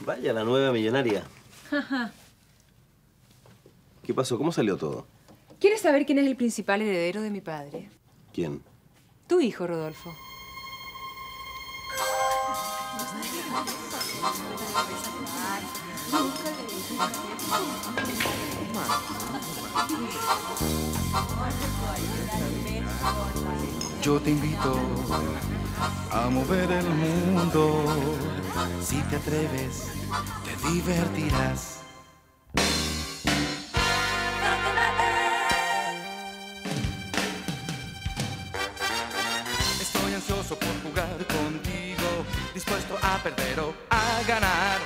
Vaya, la nueva millonaria. ¿Qué pasó? ¿Cómo salió todo? ¿Quieres saber quién es el principal heredero de mi padre? ¿Quién? Tu hijo, Rodolfo. Yo te invito a mover el mundo. Si te atreves, te divertirás. Estoy ansioso por jugar contigo, dispuesto a perder o a ganar.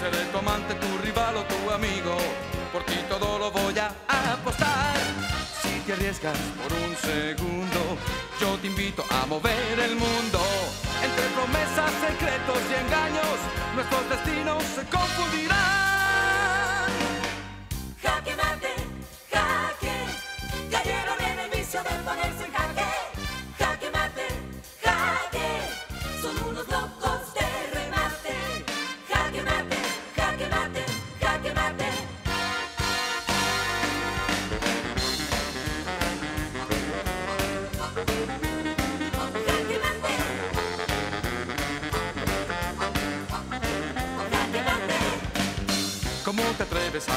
Seré tu amante, tu rival o tu amigo. Por ti todo lo voy a apostar. Si te arriesgas por un segundo, yo te invito a mover el mundo. Entre promesas, secretos y engaños, nuestros destinos se confundirán.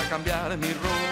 Atreves a cambiar mi rumbo?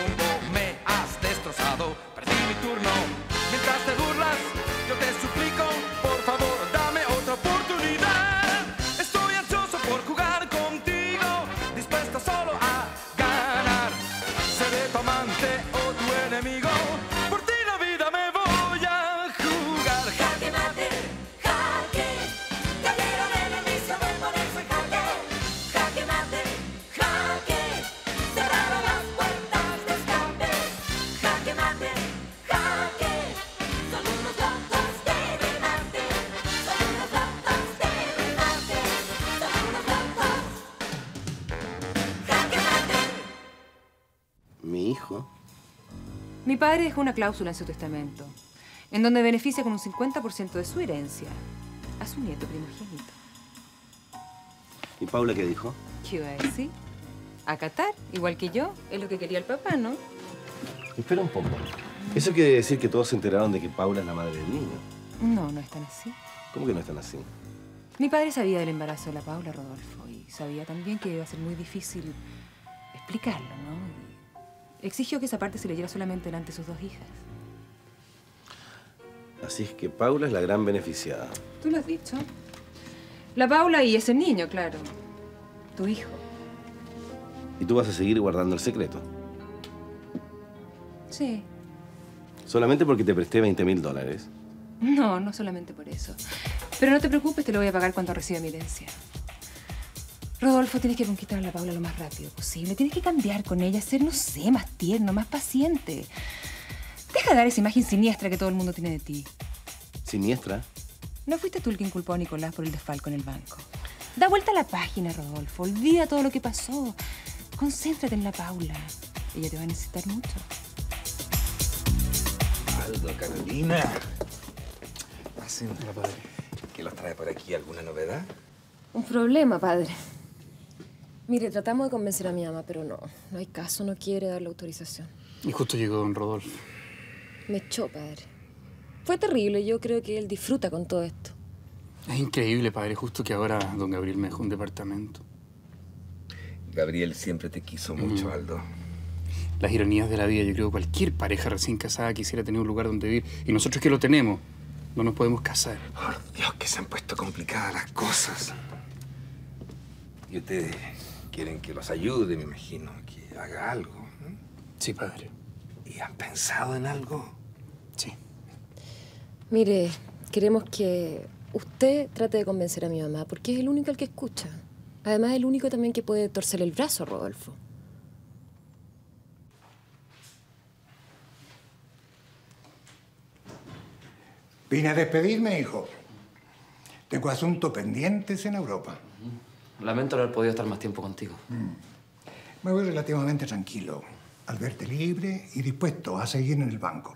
Padre dejó una cláusula en su testamento, en donde beneficia con un 50% de su herencia a su nieto primogénito. ¿Y Paula qué dijo? ¿Qué iba a decir? Acatar, igual que yo, es lo que quería el papá, ¿no? Espera un poco. Eso quiere decir que todos se enteraron de que Paula es la madre del niño. No, no es tan así. ¿Cómo que no están así? Mi padre sabía del embarazo de la Paula, Rodolfo, y sabía también que iba a ser muy difícil explicarlo, ¿no? Exigió que esa parte se leyera solamente delante de sus dos hijas. Así es que Paula es la gran beneficiada. Tú lo has dicho. La Paula y ese niño, claro. Tu hijo. ¿Y tú vas a seguir guardando el secreto? Sí. Solamente porque te presté 20 mil dólares. No, no solamente por eso. Pero no te preocupes, te lo voy a pagar cuando reciba mi herencia. Rodolfo, tienes que conquistar a la Paula lo más rápido posible. Tienes que cambiar con ella, ser, no sé, más tierno, más paciente. Deja de dar esa imagen siniestra que todo el mundo tiene de ti. Siniestra. ¿No fuiste tú el que inculpó a Nicolás por el desfalco en el banco? Da vuelta a la página, Rodolfo. Olvida todo lo que pasó. Concéntrate en la Paula. Ella te va a necesitar mucho. Aldo, Carolina. Pasen. ¿Qué los trae por aquí? ¿Alguna novedad? Un problema, padre. Mire, tratamos de convencer a mi ama, pero no. No hay caso, no quiere dar la autorización. Y justo llegó don Rodolfo. Me echó, padre. Fue terrible. Yo creo que él disfruta con todo esto. Es increíble, padre, justo que ahora don Gabriel me dejó un departamento. Gabriel siempre te quiso mucho, Mm. Aldo. Las ironías de la vida, yo creo que cualquier pareja recién casada quisiera tener un lugar donde vivir. Y nosotros que lo tenemos, no nos podemos casar. Por Dios, que se han puesto complicadas las cosas. Y ustedes quieren que los ayude, me imagino, que haga algo. ¿no? Sí, padre. ¿Y han pensado en algo? Sí. Mire, queremos que usted trate de convencer a mi mamá, porque es el único al que escucha. Además, es el único también que puede torcerle el brazo Rodolfo. Vine a despedirme, hijo. Tengo asuntos pendientes en Europa. Lamento no haber podido estar más tiempo contigo. Me voy relativamente tranquilo al verte libre y dispuesto a seguir en el banco.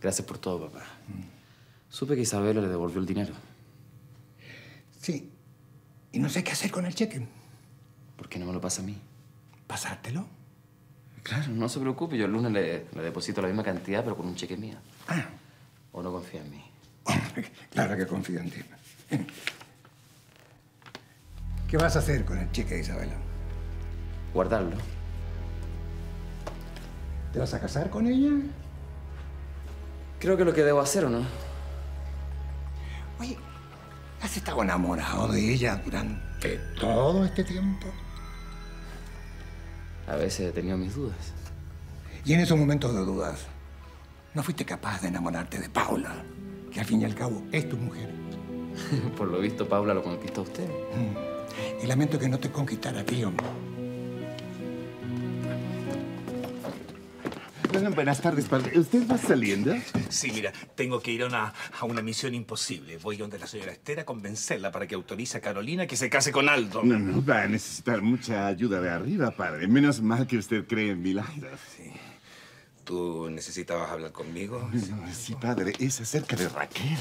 Gracias por todo, papá. Supe que Isabela le devolvió el dinero. Sí. Y no sé qué hacer con el cheque. ¿Por qué no me lo pasa a mí? ¿Pasártelo? Claro, no se preocupe. Yo el lunes le, le deposito la misma cantidad, pero con un cheque mío. Ah. ¿O no confía en mí? Claro que confío en ti. ¿Qué vas a hacer con el cheque, Isabela? Guardarlo. ¿Te vas a casar con ella? Creo que lo que debo hacer, ¿o no? Oye, ¿has estado enamorado de ella durante todo este tiempo? A veces he tenido mis dudas. Y en esos momentos de dudas, ¿no fuiste capaz de enamorarte de Paula? Que al fin y al cabo es tu mujer. Por lo visto, Paula lo conquistó a usted. Mm. Y lamento que no te conquistara a ti, hombre. Bueno, buenas tardes, padre. ¿Usted va saliendo? Sí, mira, tengo que ir a una, a una misión imposible. Voy donde la señora Esther a convencerla para que autorice a Carolina que se case con Aldo. No, no, va a necesitar mucha ayuda de arriba, padre. Menos mal que usted cree en milagros. Sí. ¿Tú necesitabas hablar conmigo? No, sí, padre, es acerca de Raquel.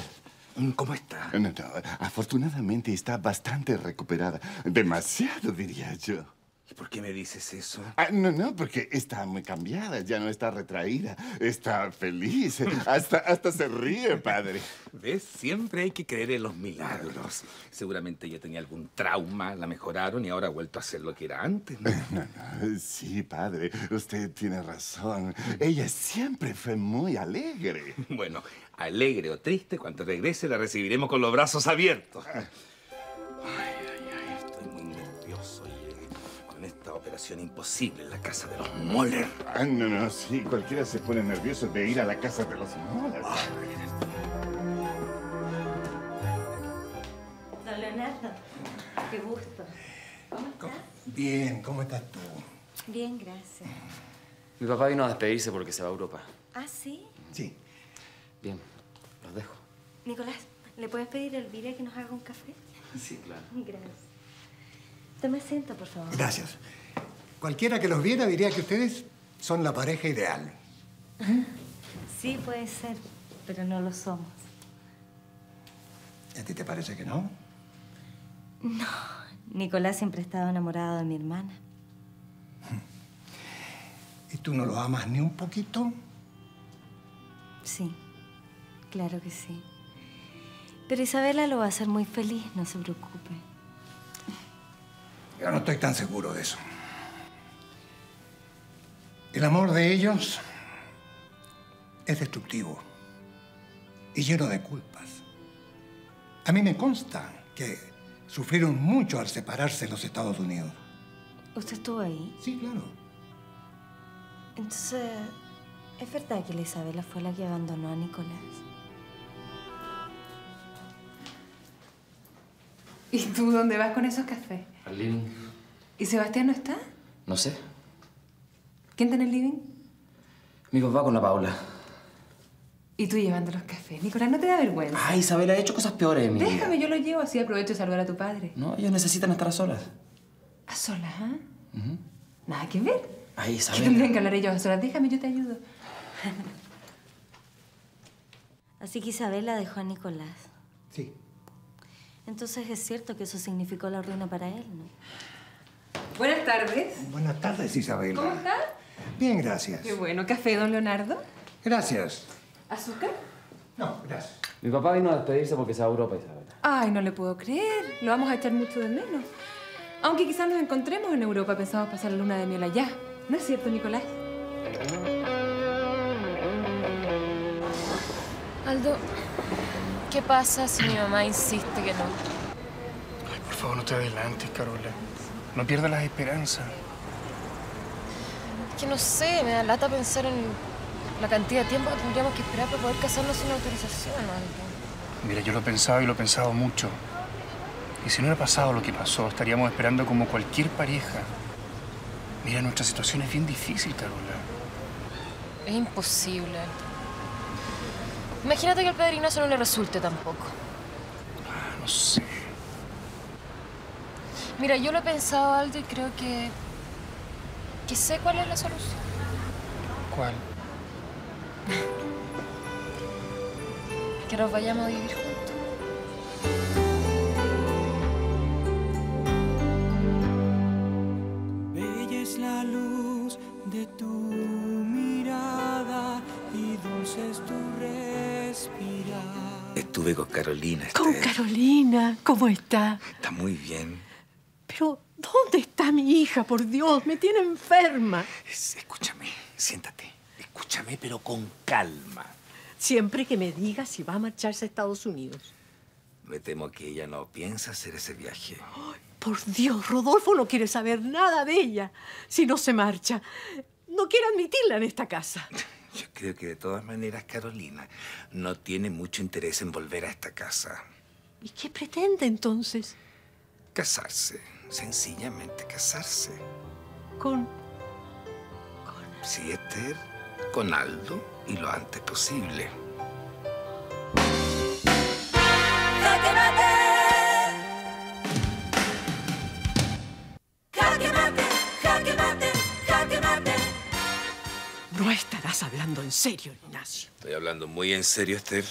¿Cómo está? No, no, afortunadamente está bastante recuperada. Demasiado, diría yo. ¿Y por qué me dices eso? Ah, no, no, porque está muy cambiada, ya no está retraída, está feliz, hasta, hasta se ríe, padre. ¿Ves? Siempre hay que creer en los milagros. Seguramente ella tenía algún trauma, la mejoraron y ahora ha vuelto a ser lo que era antes. ¿no? No, no, sí, padre, usted tiene razón. Ella siempre fue muy alegre. Bueno, alegre o triste, cuando regrese la recibiremos con los brazos abiertos. Ay, ay, ay, estoy muy nervioso oye, con esta operación imposible en la casa de los Moller. Ah, no, no, sí, cualquiera se pone nervioso de ir a la casa de los Moller. Don Leonardo, qué gusto. ¿Cómo estás? Bien, ¿cómo estás tú? Bien, gracias. Mi papá vino a despedirse porque se va a Europa. ¿Ah, sí? Sí. Bien, los dejo. Nicolás, ¿le puedes pedir a Elvira que nos haga un café? Sí, claro. Gracias. Tome asiento, por favor. Gracias. Cualquiera que los viera diría que ustedes son la pareja ideal. Sí, puede ser, pero no lo somos. ¿A ti te parece que no? No, Nicolás siempre ha estado enamorado de mi hermana. ¿Y tú no lo amas ni un poquito? Sí, claro que sí. Pero Isabela lo va a hacer muy feliz, no se preocupe. Yo no estoy tan seguro de eso. El amor de ellos es destructivo y lleno de culpas. A mí me consta que sufrieron mucho al separarse en los Estados Unidos. ¿Usted estuvo ahí? Sí, claro. Entonces, ¿es verdad que la Isabela fue la que abandonó a Nicolás? ¿Y tú dónde vas con esos cafés? Al living. ¿Y Sebastián no está? No sé. ¿Quién está en el living? Mi papá con la Paula. Y tú llevando los cafés. Nicolás, ¿no te da vergüenza? Ay, Isabela, he hecho cosas peores mi vida. Déjame, yo lo llevo, así aprovecho de saludar a tu padre. No, ellos necesitan estar a solas. ¿A solas, ah? Ujú. Nada que ver. Ay, ¿Qué Isabela. tendrían que hablar ellos a solas? Déjame, yo te ayudo. Así que Isabela dejó a Nicolás. Sí. Entonces es cierto que eso significó la ruina para él, ¿no? Buenas tardes. Buenas tardes, Isabela. ¿Cómo está? Bien, gracias. Qué bueno. ¿Café, don Leonardo? Gracias. ¿Azúcar? No, gracias. Mi papá vino a despedirse porque se va a Europa, Isabela. Ay, no le puedo creer. Lo vamos a echar mucho de menos. Aunque quizás nos encontremos en Europa, pensamos pasar la luna de miel allá. ¿No es cierto, Nicolás? Aldo, ¿qué pasa si mi mamá insiste que no? Ay, por favor, no te adelantes, Carola. No pierdas las esperanzas. Es que no sé, me da lata pensar en la cantidad de tiempo que tendríamos que esperar para poder casarnos sin autorización, Aldo. Mira, yo lo he pensado y lo he pensado mucho. Y si no hubiera pasado lo que pasó, estaríamos esperando como cualquier pareja. Mira, nuestra situación es bien difícil, Carola. Es imposible. Imagínate que al Pedro Ignacio no le resulte tampoco. Ah, no sé. Mira, yo lo he pensado, Aldo, y creo que... que sé cuál es la solución. ¿Cuál? Que nos vayamos a vivir juntos. Estuve con Carolina. Con Esther. Carolina, ¿cómo está? Está muy bien. Pero, ¿dónde está mi hija? Por Dios, me tiene enferma. Es- escúchame, siéntate. Escúchame, pero con calma. Siempre que me diga si va a marcharse a Estados Unidos. Me temo que ella no piensa hacer ese viaje. Por Dios, Rodolfo no quiere saber nada de ella. Si no se marcha, no quiere admitirla en esta casa. Yo creo que de todas maneras Carolina no tiene mucho interés en volver a esta casa. ¿Y qué pretende entonces? Casarse. Sencillamente casarse. Con... Sí, Esther. Con Aldo y lo antes posible. Estarás hablando en serio, Ignacio. Estoy hablando muy en serio, Esther.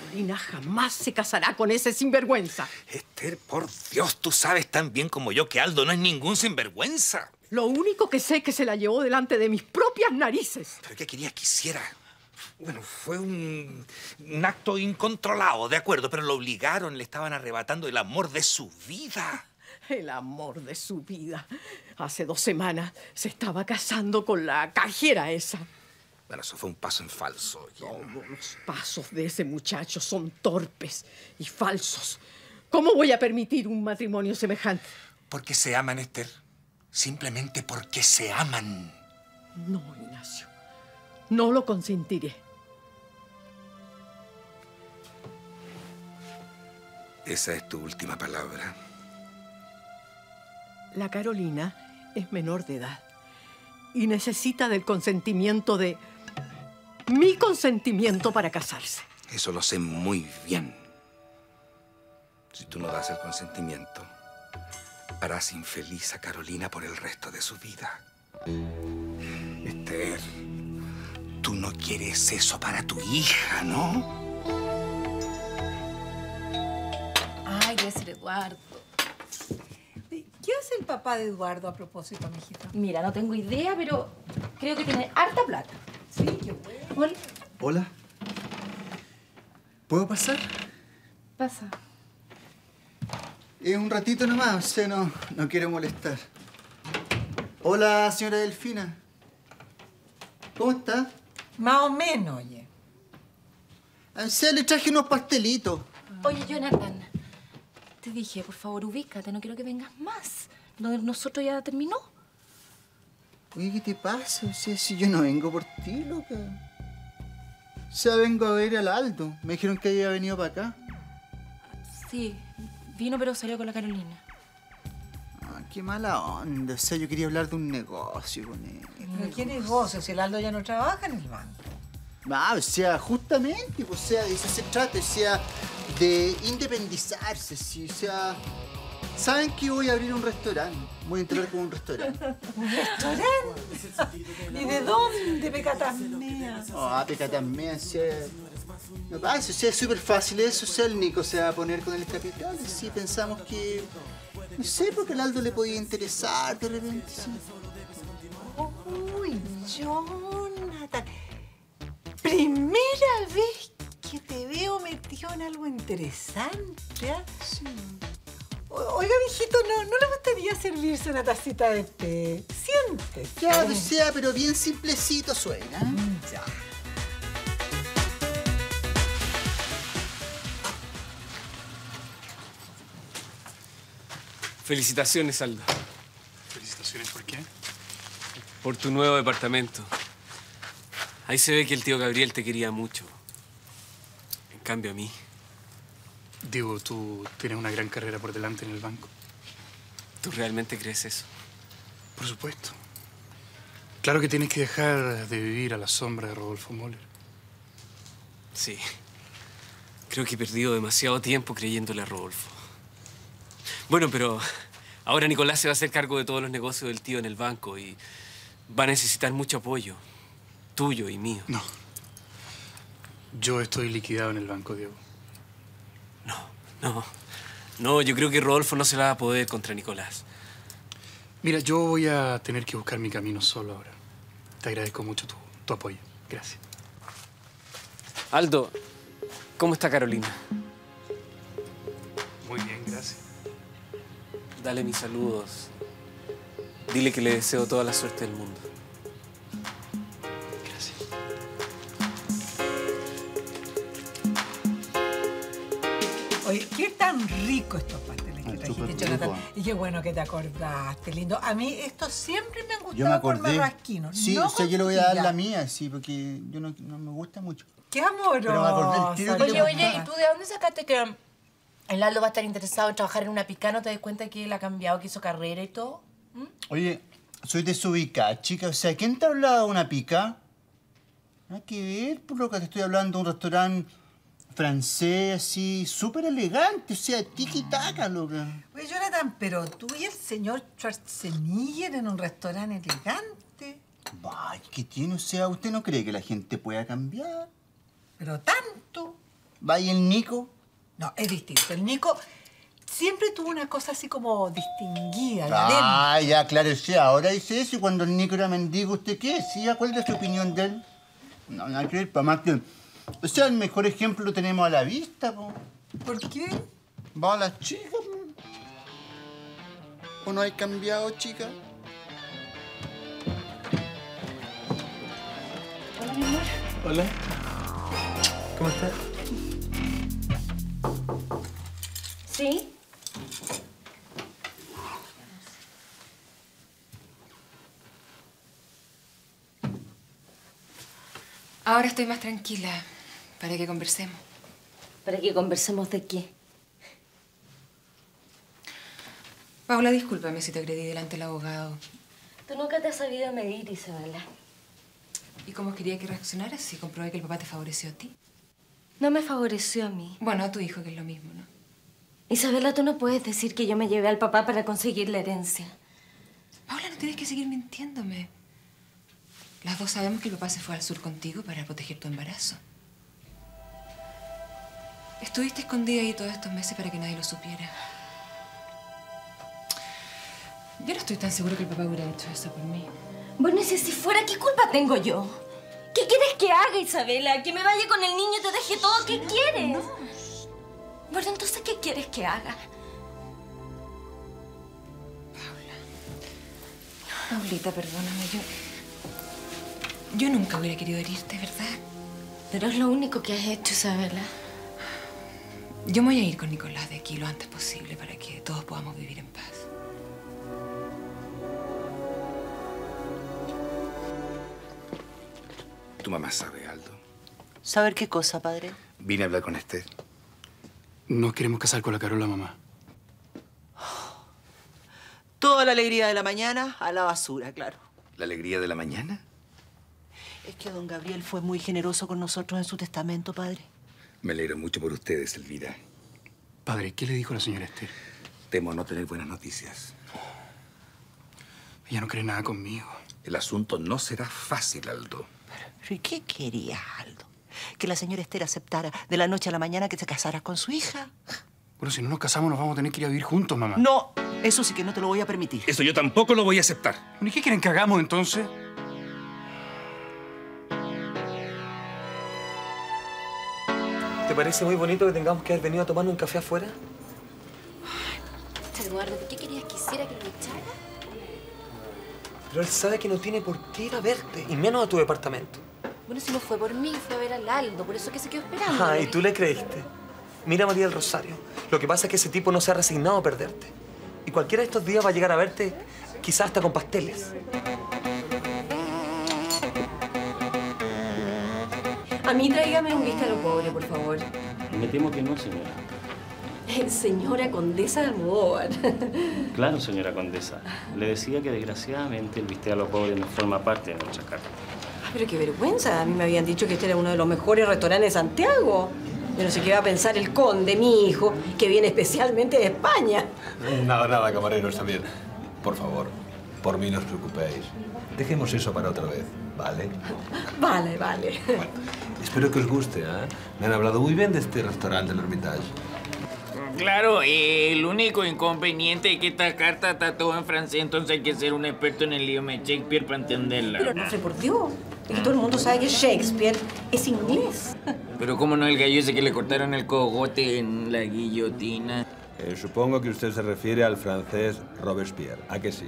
Carolina jamás se casará con ese sinvergüenza. Esther, por Dios, tú sabes tan bien como yo que Aldo no es ningún sinvergüenza. Lo único que sé es que se la llevó delante de mis propias narices. ¿Pero qué quería que hiciera? Bueno, fue un, un acto incontrolado, de acuerdo, pero lo obligaron, le estaban arrebatando el amor de su vida. El amor de su vida. Hace dos semanas se estaba casando con la cajera esa. Bueno, eso fue un paso en falso. Todos los pasos de ese muchacho son torpes y falsos. ¿Cómo voy a permitir un matrimonio semejante? Porque se aman, Esther. Simplemente porque se aman. No, Ignacio. No lo consentiré. Esa es tu última palabra. La Carolina es menor de edad y necesita del consentimiento de mi consentimiento para casarse. Eso lo sé muy bien. Si tú no das el consentimiento, harás infeliz a Carolina por el resto de su vida. Esther, tú no quieres eso para tu hija, ¿no? Ay, ser Eduardo. ¿Qué hace el papá de Eduardo a propósito, mijita? Mira, no tengo idea, pero creo que tiene harta plata. Sí, qué bueno. Hola. ¿Puedo pasar? Pasa. Es un ratito nomás, o sea, no, no quiero molestar. Hola, señora Delfina. ¿Cómo está? Más o menos, oye. O sea, le traje unos pastelitos. Oye, Jonathan, te dije, por favor, ubícate, no quiero que vengas más. Lo de nosotros ya terminó. Oye, ¿qué te pasa? O sea, si yo no vengo por ti, loca. O sea, vengo a ver al Aldo. Me dijeron que había venido para acá. Sí, vino pero salió con la Carolina. Ah, qué mala onda. O sea, yo quería hablar de un negocio con él. ¿Pero qué negocio? Si el Aldo ya no trabaja en el banco. Ah, o sea, justamente, pues, o sea, de eso se trata, o sea, de independizarse, sí, o sea... ¿Saben que voy a abrir un restaurante? Voy a entrar con un restaurante. ¿Un restaurante? ¿Y de dónde, pecatamea? Ah, peca también, o sea... No pasa, o sea, es súper fácil eso, o sea, el Nico se va a poner con el capital, sí, pensamos que... No sé, porque al Aldo le podía interesar de repente, sí. Uy, Jonathan. Primera vez que te veo metido en algo interesante. O- Oiga, mijito, ¿no, ¿no le gustaría servirse una tacita de té? Siéntese. Ya, o sea, pero bien simplecito suena. Ya. Felicitaciones, Aldo, Felicitaciones, ¿por qué? por tu nuevo departamento. Ahí se ve que el tío Gabriel te quería mucho. En cambio, a mí. Diego, tú tienes una gran carrera por delante en el banco. ¿Tú realmente crees eso? Por supuesto. Claro que tienes que dejar de vivir a la sombra de Rodolfo Moller. Sí. Creo que he perdido demasiado tiempo creyéndole a Rodolfo. Bueno, pero ahora Nicolás se va a hacer cargo de todos los negocios del tío en el banco y va a necesitar mucho apoyo. Tuyo y mío. No. Yo estoy liquidado en el banco, Diego. No. No, yo creo que Rodolfo no se la va a poder contra Nicolás. Mira, yo voy a tener que buscar mi camino solo ahora. Te agradezco mucho tu, tu apoyo. Gracias. Aldo, ¿Cómo está Carolina? Muy bien, gracias. Dale mis saludos. Dile que le deseo toda la suerte del mundo. Tan rico estos pasteles que Ah, trajiste, Jonathan. Y qué bueno que te acordaste, lindo. A mí estos siempre me han gustado Yo me por acordé. marrasquino. Sí, no o sea, con yo le voy a dar la mía, sí, porque yo no, no me gusta mucho. Qué amoroso. Pero me acordé el tiro que Oye, oye. ¿y tú de dónde sacaste que el Aldo va a estar interesado en trabajar en una pica? ¿No te das cuenta que él ha cambiado, que hizo carrera y todo? Oye, soy desubicada, chica. O sea, ¿quién te ha hablado de una pica? Nada que ver, por lo que te estoy hablando de un restaurante francés, así, súper elegante. O sea, tiki-taka, loca. Oye, Jonathan, pero tú y el señor Schwarzenegger en un restaurante elegante. Ay, ¿qué tiene? O sea, ¿usted no cree que la gente pueda cambiar? Pero tanto. ¿Vaya el Nico? No, es distinto. El Nico siempre tuvo una cosa así como distinguida. de Ah, ya, claro, sí, ahora dice eso. Y cuando el Nico era mendigo, ¿usted qué decía? ¿Cuál es su opinión de él? No, nada que para más que... O sea, el mejor ejemplo lo tenemos a la vista, po. ¿Por qué? Va a la chica, po. ¿O no hay cambiado, chica? Hola, mi amor. Hola. ¿Cómo estás? ¿Sí? Ahora estoy más tranquila para que conversemos. ¿Para que conversemos de qué? Paula, discúlpame si te agredí delante del abogado. Tú nunca te has sabido medir, Isabela. ¿Y cómo quería que reaccionaras si comprobé que el papá te favoreció a ti? No me favoreció a mí. Bueno, a tu hijo, que es lo mismo, ¿no? Isabela, tú no puedes decir que yo me llevé al papá para conseguir la herencia. Paula, no tienes que seguir mintiéndome. Las dos sabemos que el papá se fue al sur contigo para proteger tu embarazo. Estuviste escondida ahí todos estos meses para que nadie lo supiera. Yo no estoy tan seguro que el papá hubiera hecho eso por mí. Bueno, si así fuera, ¿qué culpa tengo yo? ¿Qué quieres que haga, Isabela? ¿Que me vaya con el niño y te deje todo? ¿Qué quieres? Bueno, entonces, ¿qué quieres que haga? Paulita, perdóname, yo... Yo nunca hubiera querido herirte, ¿verdad? Pero es lo único que has hecho, Isabela. Yo me voy a ir con Nicolás de aquí lo antes posible para que todos podamos vivir en paz. Tu mamá sabe, Aldo. ¿Saber qué cosa, padre? Vine a hablar con Esther. Nos queremos casar con la Carola, mamá. Toda la alegría de la mañana a la basura, claro. ¿La alegría de la mañana? Es que don Gabriel fue muy generoso con nosotros en su testamento, padre. Me alegro mucho por ustedes, Elvira. Padre, ¿qué le dijo la señora Esther? Temo no tener buenas noticias. Ella no cree nada conmigo. El asunto no será fácil, Aldo. ¿Pero y qué quería Aldo? ¿Que la señora Esther aceptara de la noche a la mañana que se casara con su hija? Bueno, si no nos casamos, nos vamos a tener que ir a vivir juntos, mamá. No, eso sí que no te lo voy a permitir. Eso yo tampoco lo voy a aceptar. ¿Y qué quieren que hagamos entonces? Parece muy bonito que tengamos que haber venido a tomar un café afuera? Eduardo, ¿por qué querías que hiciera que lo echara? Pero él sabe que no tiene por qué ir a verte, y menos a tu departamento. Bueno, si no fue por mí, fue a ver al Aldo, por eso que se quedó esperando. Ah, y tú le creíste. Mira, María del Rosario, lo que pasa es que ese tipo no se ha resignado a perderte. Y cualquiera de estos días va a llegar a verte, quizás hasta con pasteles. A mí tráigame un vista a lo pobre, por favor. Me temo que no, señora. Señora Condesa de Almodóvar. Claro, señora condesa. Le decía que desgraciadamente el bistec a los pobres no forma parte de nuestra carta. Ah, Pero qué vergüenza. A mí me habían dicho que este era uno de los mejores restaurantes de Santiago. Yo no sé qué va a pensar el conde, mi hijo, que viene especialmente de España. Nada, nada, camarero, está bien. Por favor, por mí no os preocupéis. Dejemos eso para otra vez, ¿vale? Vale, vale. Espero que os guste, ¿eh? Me han hablado muy bien de este restaurante, el Hermitage. Claro, eh, el único inconveniente es que esta carta está todo en francés, entonces hay que ser un experto en el idioma de Shakespeare para entenderla. Pero no sé por Dios. Es que todo el mundo sabe que Shakespeare es inglés. Pero cómo no el gallo ese que le cortaron el cogote en la guillotina. Eh, supongo que usted se refiere al francés Robespierre. ¿A que sí?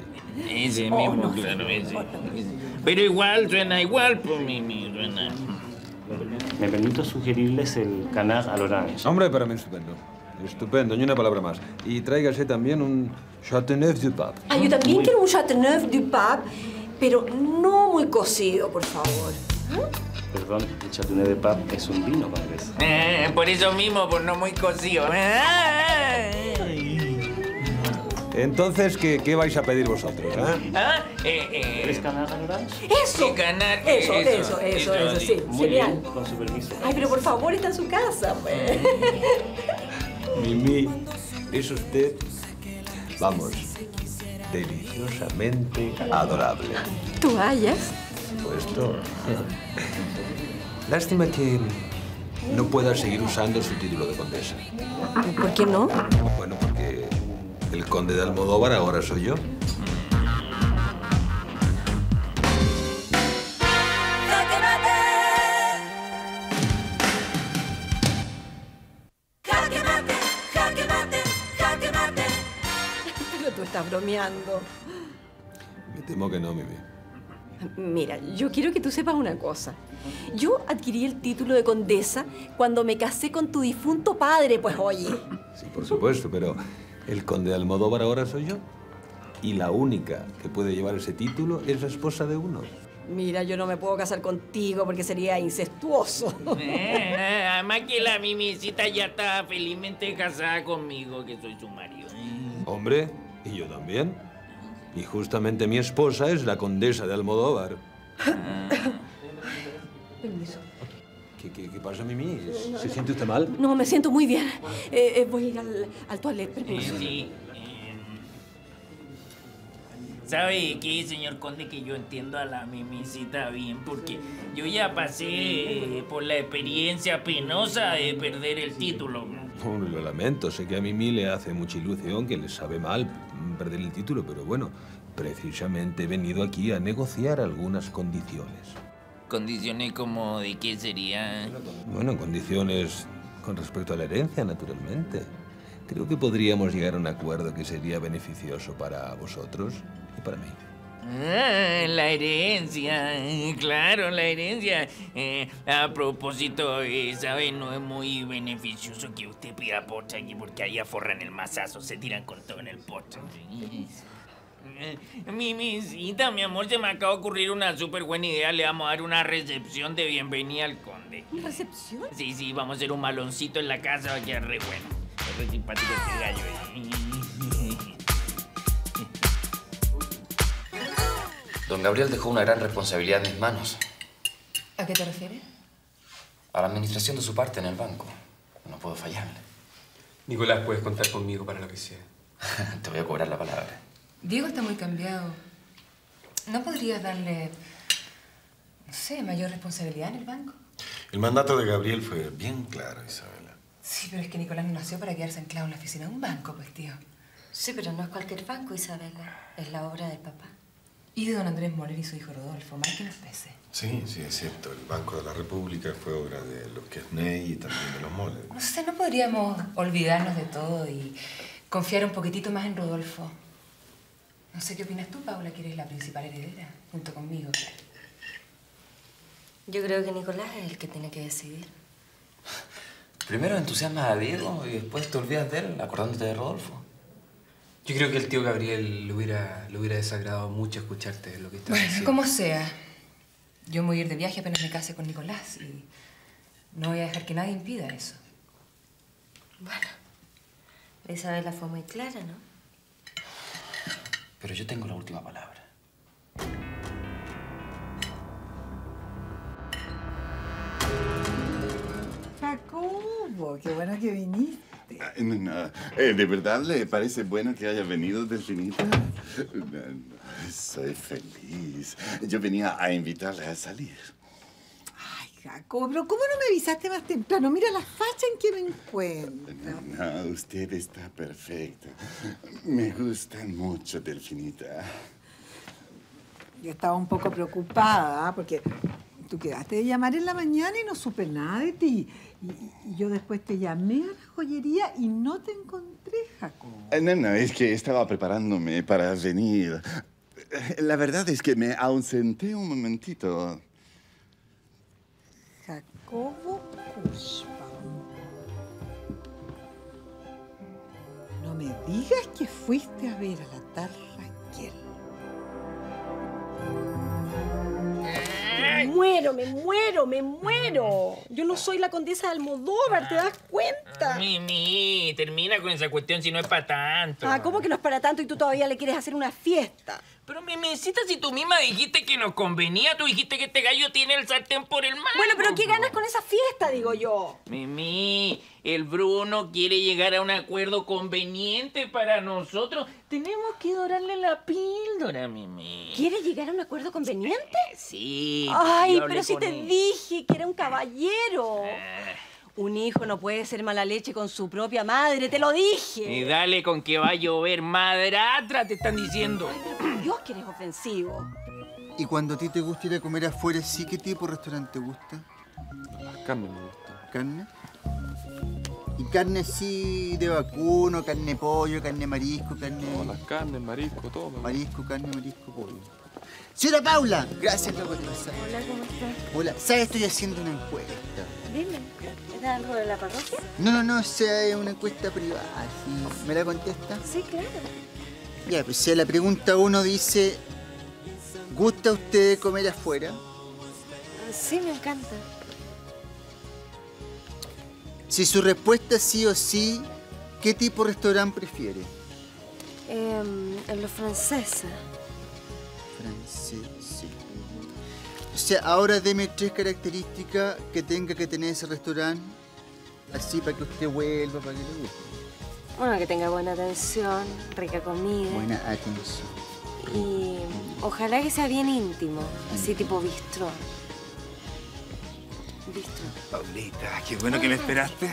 Ese mismo, claro, ese. Pero igual, suena igual, pues, Mimi, suena. Me permito sugerirles el canard a l'orange. Hombre, para mí estupendo. Estupendo, ni una palabra más. Y tráigase también un Chateauneuf du Pape. Ah, yo también quiero un Chateauneuf du Pape, pero no muy cocido, por favor. Perdón, el Chateauneuf de Pape es un vino, Condesa. Eh, por eso mismo, por no muy cocido. Entonces, ¿qué, qué vais a pedir vosotros? eh? Ah, eh, eh. ¿Tres a l'orange? ¡Eso! Ganar, Eso, eso, eso, eso, sí. Muy Genial. bien, con su permiso. Ay, pero por favor, está en su casa, pues. Mimi, es usted, vamos, deliciosamente adorable. ¿Tú vayas? Puesto. Lástima que no pueda seguir usando su título de condesa. ¿Por qué no? Bueno, porque el conde de Almodóvar ahora soy yo. Jaque mate. Jaque mate, jaque mate, jaque mate. Pero tú estás bromeando. Me temo que no, Mimi. Mira, yo quiero que tú sepas una cosa. Yo adquirí el título de condesa cuando me casé con tu difunto padre, pues oye. Sí, por supuesto, pero el conde de Almodóvar ahora soy yo. Y la única que puede llevar ese título es la esposa de uno. Mira, yo no me puedo casar contigo porque sería incestuoso. Eh, además que la Mimicita ya está felizmente casada conmigo, que soy su marido. Hombre, y yo también. Y justamente mi esposa es la condesa de Almodóvar. Permiso. ¿Qué, qué, qué pasa, Mimi? ¿Se siente usted mal? No, me siento muy bien. Eh, eh, voy a ir al, al toilet, permiso. Sí. eh, ¿Sabe qué, señor conde? Que yo entiendo a la mimicita bien, porque yo ya pasé por la experiencia penosa de perder el título. Lo lamento, sé que a Mimi le hace mucha ilusión, que le sabe mal perder el título, pero bueno, precisamente he venido aquí a negociar algunas condiciones. Condiciones como de qué sería. Bueno, condiciones con respecto a la herencia, naturalmente. Creo que podríamos llegar a un acuerdo que sería beneficioso para vosotros y para mí. Ah, la herencia, claro, la herencia. Eh, a propósito, eh, ¿sabe? No es muy beneficioso que usted pida postre aquí porque allá forran el mazazo, se tiran con todo en el. Eh, Mimisita, mi amor, se me acaba de ocurrir una súper buena idea. Le vamos a dar una recepción de bienvenida al conde. ¿Recepción? Sí, sí, vamos a hacer un maloncito en la casa, va a quedar re bueno. Es re simpático este gallo. eh. Don Gabriel dejó una gran responsabilidad en mis manos. ¿A qué te refieres? A la administración de su parte en el banco. No puedo fallarle. Nicolás, puedes contar conmigo para lo que sea. Te voy a cobrar la palabra. Diego está muy cambiado. ¿No podrías darle, no sé, mayor responsabilidad en el banco? El mandato de Gabriel fue bien claro, Isabela. Sí, pero es que Nicolás no nació para quedarse anclado en la oficina de un banco, pues, tío. Sí, pero no es cualquier banco, Isabela. Es la obra del papá. Y de don Andrés Moller y su hijo Rodolfo, mal que nos pese. Sí, sí, es cierto. El Banco de la República fue obra de los Quesney y también de los Moller. No sé, ¿no podríamos olvidarnos de todo y confiar un poquitito más en Rodolfo? No sé qué opinas tú, Paula, que eres la principal heredera, junto conmigo. Yo creo que Nicolás es el que tiene que decidir. Primero entusiasmas a Diego y después te olvidas de él, acordándote de Rodolfo. Yo creo que el tío Gabriel le hubiera, le hubiera desagradado mucho escucharte lo que estaba Bueno, diciendo. como sea. Yo me voy a ir de viaje apenas me case con Nicolás y no voy a dejar que nadie impida eso. Bueno, Isabela fue muy clara, ¿no? Pero yo tengo la última palabra. Jacobo, qué bueno que viniste. Ah, no, no. Eh, ¿De verdad le parece bueno que haya venido Delfinita? No, no, Soy feliz. Yo venía a invitarle a salir. Ay, Jacobo, pero ¿cómo no me avisaste más temprano? Mira la facha en que me encuentro. No, usted está perfecta. Me gusta mucho, Delfinita. Yo estaba un poco preocupada, ¿ah? porque Tú quedaste de llamar en la mañana y no supe nada de ti. Y, y yo después te llamé a la joyería y no te encontré, Jacobo. Eh, no, es que estaba preparándome para venir. Eh, La verdad es que me ausenté un momentito. Jacobo Kushbaum. No me digas que fuiste a ver a la tal Me muero, me muero, me muero. Yo no soy la condesa de Almodóvar, ¿te das cuenta? Mimi, termina con esa cuestión si no es para tanto. Ah, ¿cómo que no es para tanto y tú todavía le quieres hacer una fiesta? Pero Mimicita, si tú misma dijiste que nos convenía, tú dijiste que este gallo tiene el sartén por el mar. Bueno, pero ¿qué ganas con esa fiesta, digo yo? Mimi, el Bruno quiere llegar a un acuerdo conveniente para nosotros. Tenemos que dorarle la píldora, Mimi. ¿Quiere llegar a un acuerdo conveniente? Sí. Ay, pero si te él. dije que era un caballero. Un hijo no puede ser mala leche con su propia madre, te lo dije. Y dale con que va a llover madratra, te están diciendo. Dios, que eres ofensivo. Y cuando a ti te gusta ir a comer afuera, ¿sí qué tipo de restaurante te gusta? Carne me gusta. ¿Carne? ¿Y carne sí de vacuno, carne pollo, carne marisco, carne... No, las carnes, marisco, todo. me Marisco, carne, marisco, pollo. Señora Paula, gracias, loco, te vas a- Hola, ¿cómo estás? Hola, ¿sabes? Estoy haciendo una encuesta. Dime, ¿es algo de la parroquia? No, no, no, o sea, es una encuesta privada. ¿sí? ¿Me la contesta? Sí, claro. Ya, pues si a la pregunta uno dice, ¿gusta usted comer afuera? Sí, me encanta. Si su respuesta es sí o sí, ¿qué tipo de restaurante prefiere? En lo francesa. Sí. O sea, ahora deme tres características que tenga que tener ese restaurante, así para que usted vuelva, para que le guste. Bueno, que tenga buena atención, rica comida. Buena atención. Y ojalá que sea bien íntimo, así tipo bistró. Bistró. Paulita, qué bueno que me esperaste.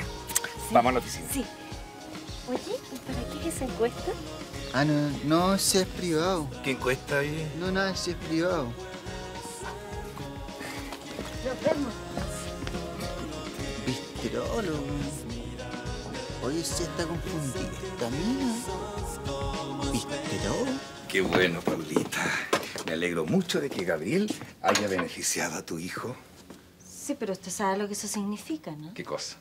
Vamos a la oficina. Sí. Oye, ¿y para qué es esa encuesta? Ah, no, no, ese es privado. ¿Qué encuesta ahí? No, nada, ese es privado. Nos vemos. Bistrólogo. Oye, se está confundida esta mina. ¿Bistró? Qué bueno, Paulita. Me alegro mucho de que Gabriel haya beneficiado a tu hijo. Sí, pero usted sabe lo que eso significa, ¿no? ¿Qué cosa?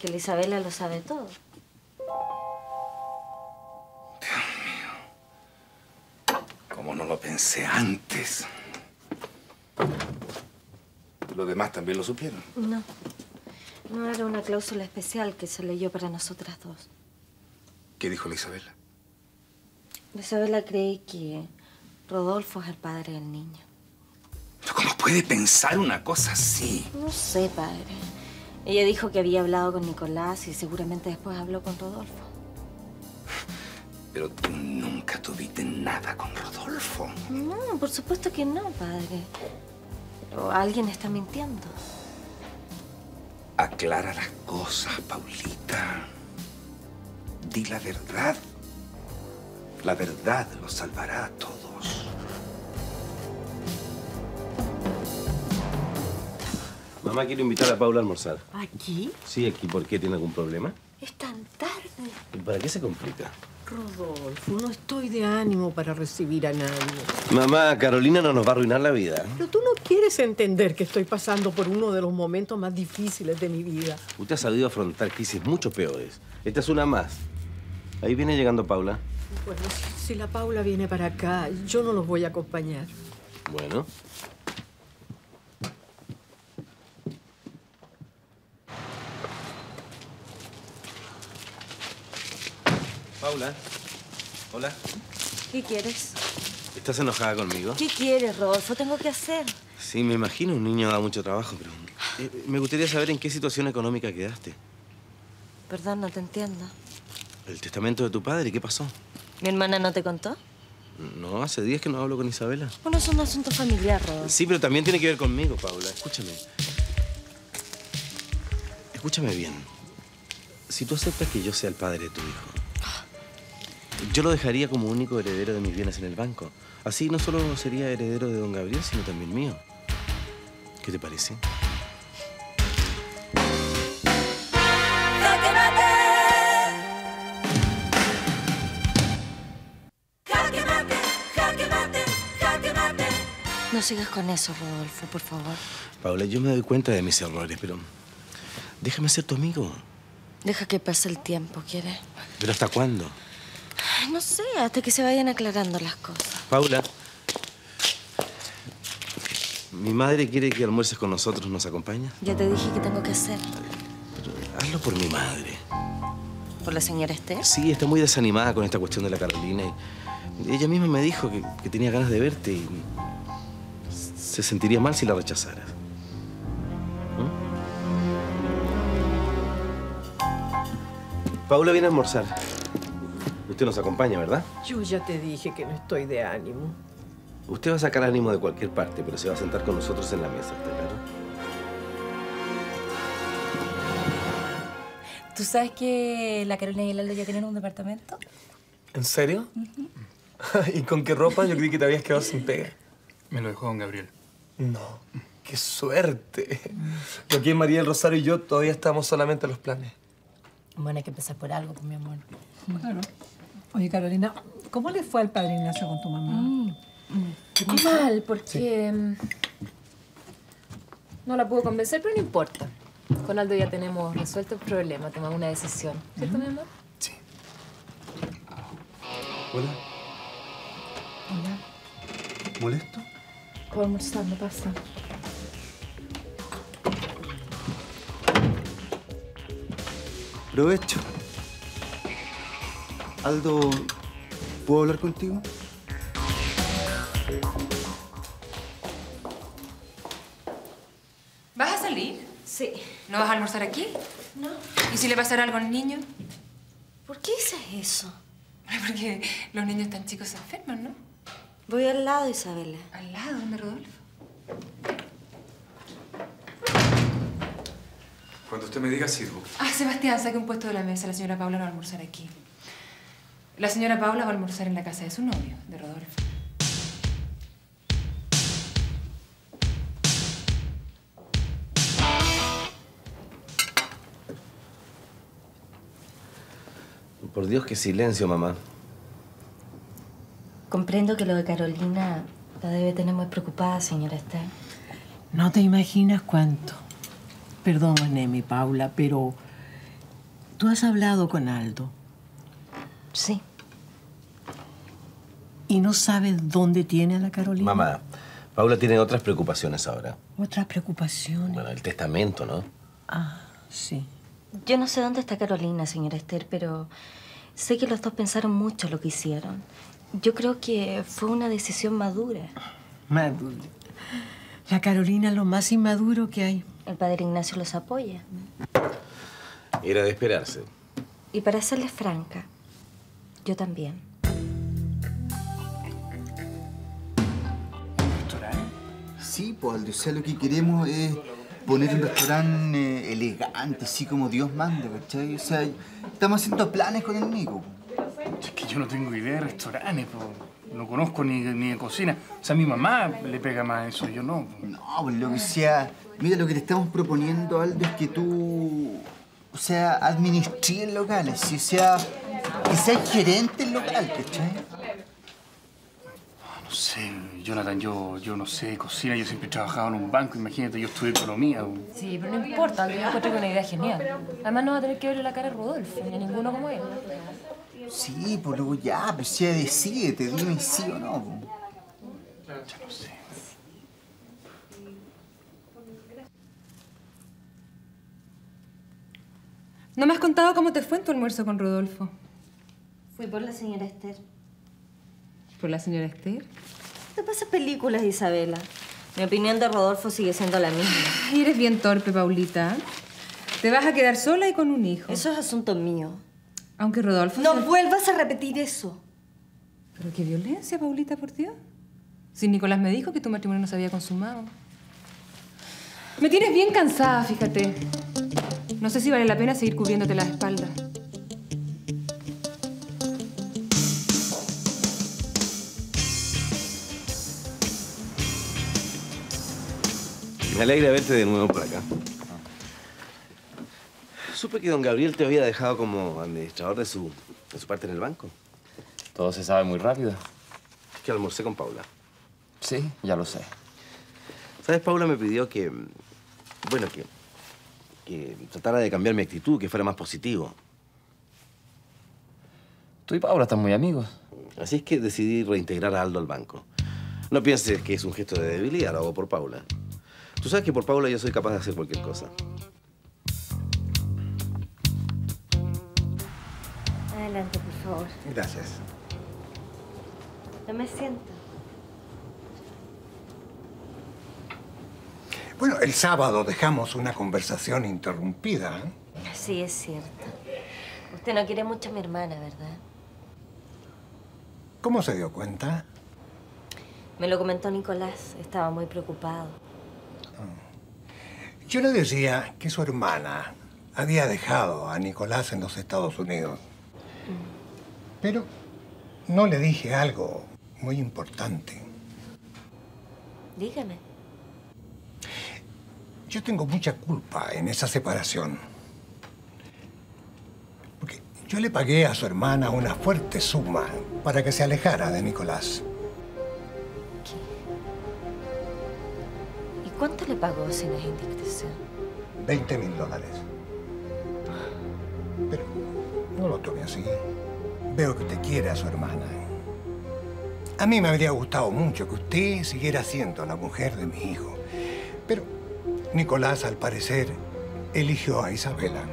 Que la Isabela lo sabe todo. Como no lo pensé antes. Los demás también lo supieron. No. No era una cláusula especial que se leyó para nosotras dos. ¿Qué dijo la Isabela? La Isabela cree que Rodolfo es el padre del niño. ¿Cómo puede pensar una cosa así? No sé, padre. Ella dijo que había hablado con Nicolás y seguramente después habló con Rodolfo. Pero tú nunca tuviste nada con Rodolfo. No, por supuesto que no, padre. Pero alguien está mintiendo. Aclara las cosas, Paulita. Di la verdad. La verdad los salvará a todos. Mamá quiere invitar a Paula a almorzar. ¿Aquí? Sí, aquí. ¿Por qué? ¿Tiene algún problema? Es tan tarde. ¿Y para qué se complica? Rodolfo, no estoy de ánimo para recibir a nadie. Mamá, Carolina no nos va a arruinar la vida. Pero tú no quieres entender que estoy pasando por uno de los momentos más difíciles de mi vida. Usted ha sabido afrontar crisis mucho peores. Esta es una más. Ahí viene llegando Paula. Bueno, si, si la Paula viene para acá, yo no los voy a acompañar. Bueno. Paula. Hola. ¿Qué quieres? ¿Estás enojada conmigo? ¿Qué quieres, Rodolfo? Tengo que hacer. Sí, me imagino. Un niño da mucho trabajo, pero... eh, me gustaría saber en qué situación económica quedaste. Perdón, no te entiendo. El testamento de tu padre, ¿qué pasó? ¿Mi hermana no te contó? No, hace días que no hablo con Isabela. Bueno, es un asunto familiar, Rodolfo. Sí, pero también tiene que ver conmigo, Paula. Escúchame. Escúchame bien. Si tú aceptas que yo sea el padre de tu hijo, yo lo dejaría como único heredero de mis bienes en el banco. Así no solo sería heredero de don Gabriel, sino también mío. ¿Qué te parece? Jaque mate. Jaque mate, jaque mate, jaque mate. No sigas con eso, Rodolfo, por favor. Paula, yo me doy cuenta de mis errores, pero déjame ser tu amigo. Deja que pase el tiempo, ¿quieres? ¿Pero hasta cuándo? No sé, hasta que se vayan aclarando las cosas. Paula. Mi madre quiere que almuerces con nosotros. ¿Nos acompaña? Ya te dije que tengo que hacer. Hazlo por mi madre. ¿Por la señora Esther? Sí, está muy desanimada con esta cuestión de la Carolina. Y ella misma me dijo que, que tenía ganas de verte y se sentiría mal si la rechazaras. ¿Mm? Paula viene a almorzar. Usted nos acompaña, ¿verdad? Yo ya te dije que no estoy de ánimo. Usted va a sacar ánimo de cualquier parte, pero se va a sentar con nosotros en la mesa, ¿está claro? ¿Tú sabes que la Carolina y el Aldo ya tienen un departamento? ¿En serio? ¿Y con qué ropa? Yo creí que te habías quedado sin pega. Me lo dejó don Gabriel. No, qué suerte. Yo aquí María del Rosario y yo todavía estamos solamente en los planes. Bueno, hay que empezar por algo, pues, mi amor. Claro. Oye, Carolina, ¿cómo le fue al padre Ignacio con tu mamá? Mal, porque mm, no la puedo convencer, pero no importa. Con Aldo ya tenemos resuelto el problema, tomamos una decisión. ¿Cierto, mi amor? Hola. Hola. ¿Molesto? Puedo almorzar, no pasa. Provecho. Aldo, ¿puedo hablar contigo? ¿Vas a salir? Sí. ¿No vas a almorzar aquí? No. ¿Y si le pasara algo al niño? ¿Por qué dices eso? Porque los niños tan chicos se enferman, ¿no? Voy al lado, Isabela. ¿Al lado? ¿Dónde, Rodolfo? Cuando usted me diga, sirvo. Ah, Sebastián, saque un puesto de la mesa. La señora Paula no va a almorzar aquí. La señora Paula va a almorzar en la casa de su novio, de Rodolfo. Por Dios, qué silencio, mamá. Comprendo que lo de Carolina la debe tener muy preocupada, señora Esther. No te imaginas cuánto. Perdóname, mi Paula, pero tú has hablado con Aldo. Sí. ¿Y no sabes dónde tiene a la Carolina? Mamá, Paula tiene otras preocupaciones ahora. Otras preocupaciones. Bueno, el testamento, ¿no? Ah, sí. Yo no sé dónde está Carolina, señora Esther, pero sé que los dos pensaron mucho lo que hicieron. Yo creo que fue una decisión madura. Maduro. La Carolina es lo más inmaduro que hay. El padre Ignacio los apoya. Era de esperarse. Y para serles franca, yo también. Sí, pues Aldo, o sea, lo que queremos es poner un restaurante eh, elegante, así como Dios manda, ¿cachai? O sea, estamos haciendo planes con el Nico. Es que yo no tengo idea de restaurantes, po. no conozco ni, ni de cocina. O sea, mi mamá le pega más a eso, yo no. No, pues lo que sea. Mira, lo que te estamos proponiendo, Aldo, es que tú. O sea, administres el local, así, o sea, que seas gerente local, ¿cachai? No sé, Jonathan, yo, yo no sé de cocina, yo siempre he trabajado en un banco, imagínate, yo estudié economía. Sí, pero no importa, yo encuentro que una idea genial. Además no va a tener que verle la cara a Rodolfo, ni a ninguno como él. Sí, pues luego ya, pues ya decídete, dime sí o no. pues. Ya no sé. ¿No me has contado cómo te fue en tu almuerzo con Rodolfo? Fui por la señora Esther. ¿Por la señora Esther? Te pasas películas, Isabela. Mi opinión de Rodolfo sigue siendo la misma. Ay, eres bien torpe, Paulita. Te vas a quedar sola y con un hijo. Eso es asunto mío. Aunque Rodolfo... No se- vuelvas a repetir eso. Pero qué violencia, Paulita, por Dios. Si Nicolás me dijo que tu matrimonio no se había consumado. Me tienes bien cansada, fíjate. No sé si vale la pena seguir cubriéndote las espaldas. Me alegra verte de nuevo por acá. Supe que don Gabriel te había dejado como administrador de su, de su parte en el banco. Todo se sabe muy rápido. Es que almorcé con Paula. Sí, ya lo sé. ¿Sabes? Paula me pidió que, bueno, que, que tratara de cambiar mi actitud, que fuera más positivo. Tú y Paula están muy amigos. Así es que decidí reintegrar a Aldo al banco. No pienses que es un gesto de debilidad, lo hago por Paula. Tú sabes que por Paula yo soy capaz de hacer cualquier cosa. Adelante, por favor. Gracias. No me siento. Bueno, el sábado dejamos una conversación interrumpida. ¿eh? Sí, es cierto. Usted no quiere mucho a mi hermana, ¿verdad? ¿Cómo se dio cuenta? Me lo comentó Nicolás. Estaba muy preocupado. Yo le decía que su hermana había dejado a Nicolás en los Estados Unidos. Pero no le dije algo muy importante. Dígame. Yo tengo mucha culpa en esa separación. Porque yo le pagué a su hermana una fuerte suma para que se alejara de Nicolás. Cuánto le pagó si no es indiscreción? 20 mil dólares. Pero no lo tome así. Veo que usted quiere a su hermana. A mí me habría gustado mucho que usted siguiera siendo la mujer de mi hijo. Pero Nicolás, al parecer, eligió a Isabela.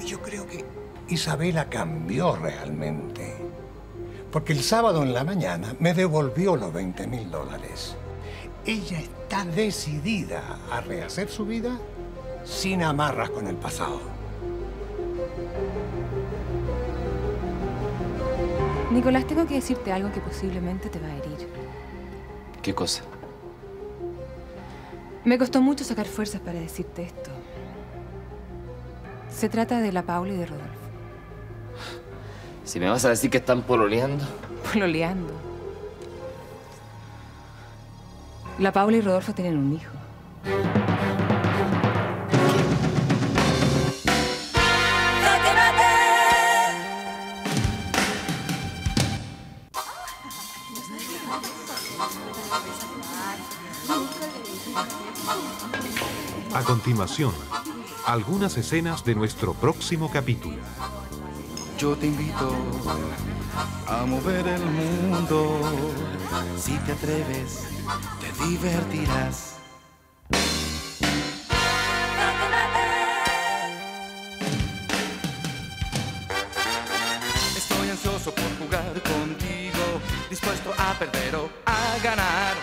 Y yo creo que Isabela cambió realmente. Porque el sábado en la mañana me devolvió los 20 mil dólares. Ella está decidida a rehacer su vida sin amarras con el pasado. Nicolás, tengo que decirte algo que posiblemente te va a herir. ¿Qué cosa? Me costó mucho sacar fuerzas para decirte esto. Se trata de la Paula y de Rodolfo. Si me vas a decir que están pololeando. Pololeando. La Paula y Rodolfo tienen un hijo. A continuación, algunas escenas de nuestro próximo capítulo. Yo te invito a mover el mundo. Si te atreves, divertirás. Estoy ansioso por jugar contigo, dispuesto a perder o a ganar.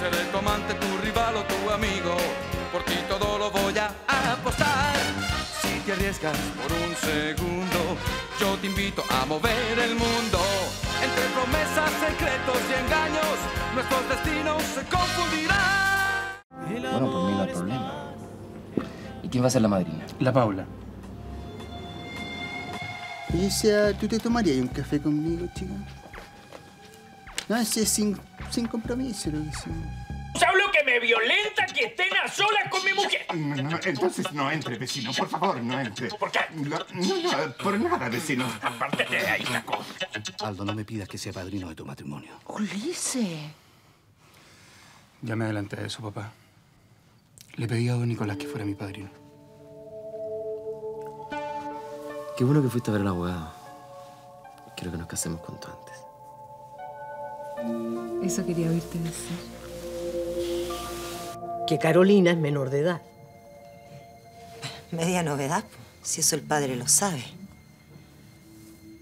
Seré tu amante, tu rival o tu amigo. Por ti todo lo voy a apostar. Si te arriesgas por un segundo, yo te invito a mover el mundo. Entre promesas, secretos y engaños, nuestros destinos se confundirán. Bueno, por mí no hay problema. ¿Y quién va a ser la madrina? La Paula. Oye, sea, ¿tú te tomarías un café conmigo, chica? No, ese es sin, sin compromiso, lo que sí. ¿Sabes lo que me violenta que estén a solas con mi mujer? No, no, entonces no entre, vecino. Por favor, no entre. ¿Por qué? No, no, por nada, vecino. Aparte de ahí, Naco. Aldo, no me pidas que sea padrino de tu matrimonio. Ulises. Ya me adelanté de eso, papá. Le pedí a don Nicolás que fuera mi padrino. Qué bueno que fuiste a ver al abogado. Quiero que nos casemos cuanto antes. Eso quería oírte decir. Que Carolina es menor de edad. Media novedad, si eso el padre lo sabe.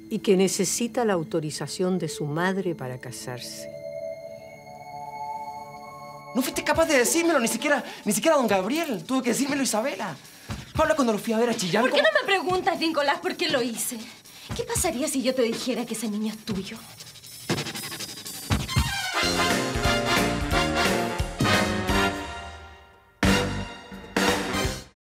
Y que necesita la autorización de su madre para casarse. No fuiste capaz de decírmelo, ni siquiera, ni siquiera don Gabriel. Tuvo que decírmelo Isabela. Paula, cuando lo fui a ver a Chillán... ¿Por qué no me preguntas, Nicolás, por qué lo hice? ¿Qué pasaría si yo te dijera que ese niño es tuyo?